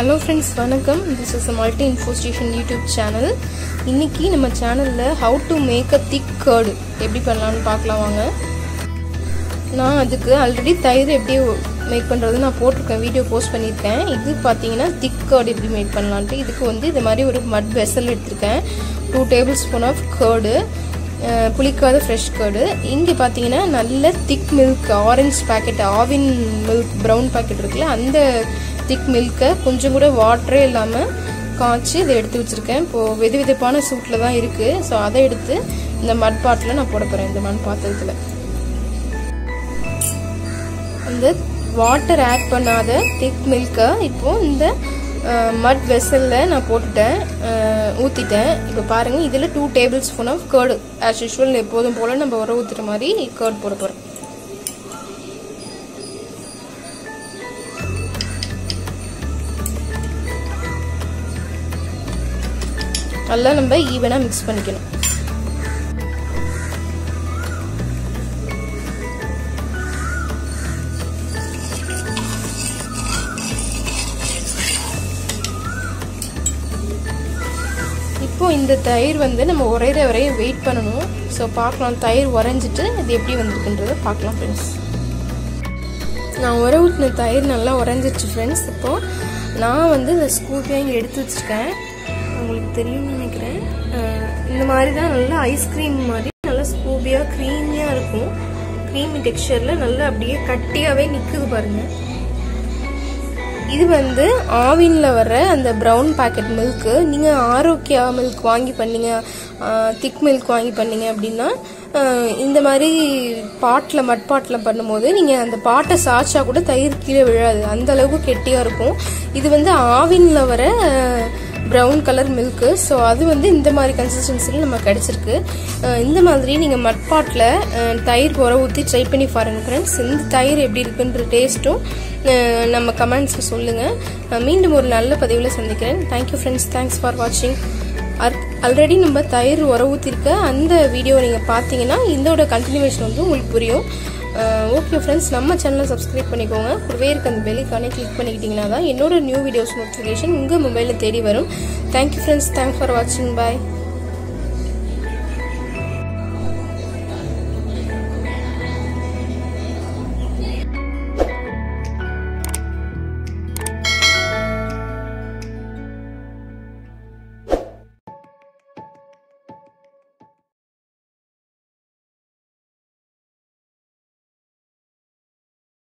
Hello friends வணக்கம். This is multi info station YouTube channel இன்றைக்கி நம்ம சேனலில் how to make a thick curd எப்படி பண்ணலாம்னு பார்க்கலாம் வாங்க. நான் அதுக்கு ஆல்ரெடி தயிர் எப்படி மேக் பண்ணுறது நான் போட்டிருக்கேன். வீடியோ போஸ்ட் பண்ணியிருக்கேன். இது பார்த்தீங்கன்னா திக் கேர்டு எப்படி மேக் பண்ணலான்ட்டு. இதுக்கு வந்து இது மாதிரி ஒரு மட் வெசல் எடுத்திருக்கேன். Two tablespoon of curd புளிக்காத ஃப்ரெஷ் கேர்டு இங்கே பார்த்தீங்கன்னா நல்ல thick milk orange packet Aavin milk brown packet இருக்குல்ல அந்த திக் மில்க்கை கொஞ்சம் கூட வாட்டரே இல்லாமல் காய்ச்சி இதை எடுத்து வச்சுருக்கேன். இப்போது வெது வெதுப்பான சூட்டில் தான் இருக்குது ஸோ அதை எடுத்து இந்த மட் பாட்டில் நான் போட போகிறேன் இந்த மண் பாத்திரத்தில். அந்த வாட்டர் ஆட் பண்ணாத திக் மில்க்கை இப்போது இந்த மட் வெசலில் நான் போட்டுட்டேன். ஊற்றிட்டேன் இப்போ பாருங்கள் இதில் two tablespoon of curd as usual எப்போதும் போல் நம்ம உரம் ஊற்றுற மாதிரி கேர்ட் போட போகிறேன் நல்லா நம்ம ஈவனாக மிக்ஸ் பண்ணிக்கணும். இப்போ இந்த தயிர் வந்து நம்ம உரையிற வரையும் வெயிட் பண்ணணும். ஸோ பார்க்கலாம் தயிர் உறைஞ்சிட்டு அது எப்படி வந்திருக்குன்றத பார்க்கலாம் ஃப்ரெண்ட்ஸ் நான் உர ஊட்டின தயிர் நல்லா உறைஞ்சிச்சு ஃப்ரெண்ட்ஸ் இப்போது நான் வந்து இந்த ஸ்கூப்பியாக இங்கே எடுத்து வச்சுருக்கேன். உங்களுக்கு தெரியும்னு நினைக்கிறேன். இந்த மாதிரி தான் நல்லா ஐஸ்கிரீம் மாதிரி நல்லா ஸ்கூபியாக க்ரீமியாக இருக்கும். க்ரீமி டெக்ஸ்சரில் நல்லா அப்படியே கட்டியாகவே நிற்குது பாருங்கள் இது வந்து ஆவினில் வர்ற அந்த ப்ரௌன் பேக்கெட் மில்க்கு நீங்கள் ஆரோக்கியா மில்க் வாங்கி பண்ணீங்க திக் மில்க் வாங்கி பண்ணீங்க அப்படின்னா இந்த மாதிரி பாட்டில் மட் பாட்டில் பண்ணும்போது நீங்கள் அந்த பாட்டை சாய்ச்சா கூட தயிர் கீழே விழாது. அந்த அளவுக்கு கெட்டியாக இருக்கும். இது வந்து ஆவினில் வர ப்ரௌன் கலர் மில்க்கு ஸோ அது வந்து இந்த மாதிரி கன்சிஸ்டன்சியில் நம்ம கிடச்சிருக்கு. இந்த மாதிரி நீங்கள் மட்பாட்டில் தயிர் உர ஊற்றி ட்ரை பண்ணி பாருங்கள் ஃப்ரெண்ட்ஸ் இந்த தயிர் எப்படி இருக்குன்ற டேஸ்ட்டும் நம்ம கமெண்ட்ஸில் சொல்லுங்கள் மீண்டும் ஒரு நல்ல பதிவில் சந்திக்கிறேன். Thank you friends thanks for வாட்சிங் ஆல்ரெடி நம்ம தயிர் உர ஊற்றிருக்க அந்த வீடியோ நீங்கள் பார்த்தீங்கன்னா இதோட கண்டினியூவேஷன் வந்து உங்களுக்கு புரியும். ஓகே ஃப்ரெண்ட்ஸ் நம்ம சேனலை சப்ஸ்கிரைப் பண்ணிக்கோங்க. கூடவே இருக்க அந்த பெல்லைக்கானே கிளிக் பண்ணிக்கிட்டிங்கன்னா தான் என்னோட நியூ வீடியோஸ் நோட்டிஃபிகேஷன் உங்கள் மொபைலில் தேடி வரும். தேங்க்யூ ஃப்ரெண்ட்ஸ் தேங்க்ஸ் ஃபார் வாட்சிங் பாய்